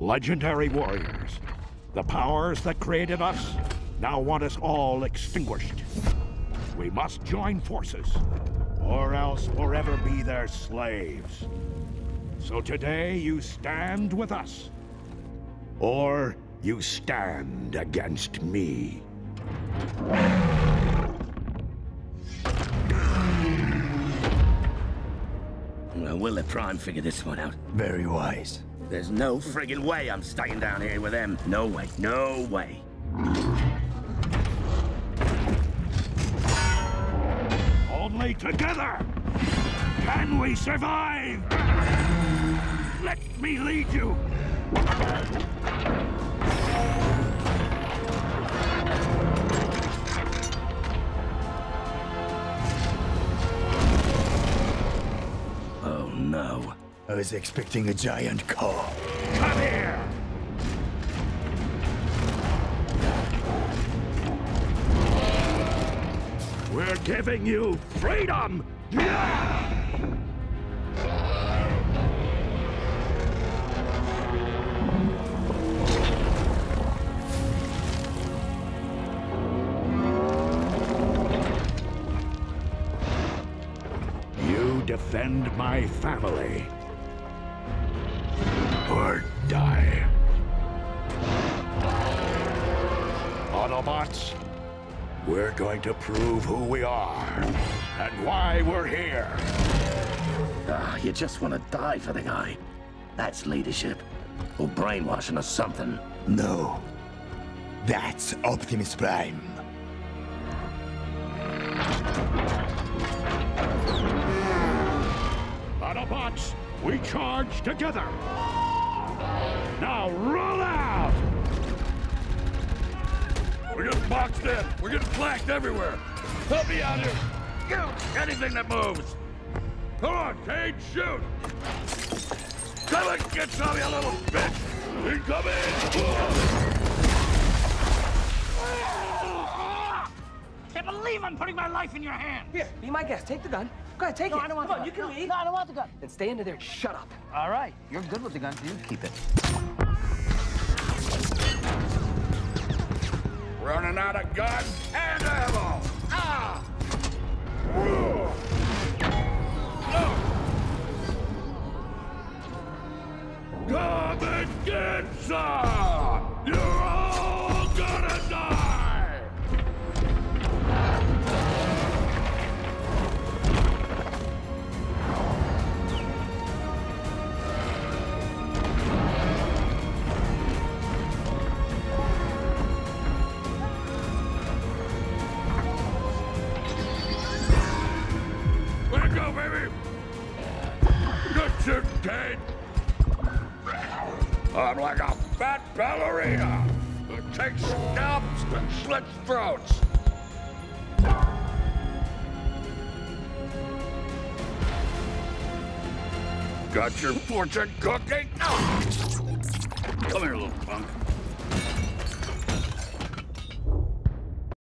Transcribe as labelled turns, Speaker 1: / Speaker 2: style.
Speaker 1: Legendary warriors. The powers that created us now want us all extinguished. We must join forces, or else forever be their slaves. So today you stand with us, or you stand against me.
Speaker 2: Well, we'll let Prime figure this one out.
Speaker 3: Very wise.
Speaker 2: There's no friggin' way I'm staying down here with them. No way. No way.
Speaker 1: Only together can we survive! Let me lead you!
Speaker 2: Oh, no.
Speaker 3: I was expecting a giant car.
Speaker 1: Come here! We're giving you freedom! You defend my family. Or die. Autobots, we're going to prove who we are and why we're here.
Speaker 2: Ah, you just want to die for the guy. That's leadership. Or brainwashing or something.
Speaker 3: No. That's Optimus Prime.
Speaker 1: We charge together. Now roll out!
Speaker 4: We're getting boxed in. We're getting flanked everywhere. Help me out here. Get anything that moves. Come on, Cade, shoot. Come and get some, you little bitch. Incoming.
Speaker 5: Can't believe I'm putting my life in your hands.
Speaker 6: Here, be my guest. Take the gun. Go ahead, take
Speaker 5: No,
Speaker 6: it.
Speaker 5: I don't want
Speaker 6: Come
Speaker 5: the
Speaker 6: on,
Speaker 5: gun.
Speaker 6: you can
Speaker 5: No,
Speaker 6: leave.
Speaker 5: No, I don't want the gun.
Speaker 6: Then stay into there and shut up.
Speaker 5: All right, you're good with the gun, so you keep it.
Speaker 4: Running out of gun and ammo. Ah! No. Come and get some! I'm like a fat ballerina who takes scalps and slits throats. Got your fortune cooking? Come here, little punk.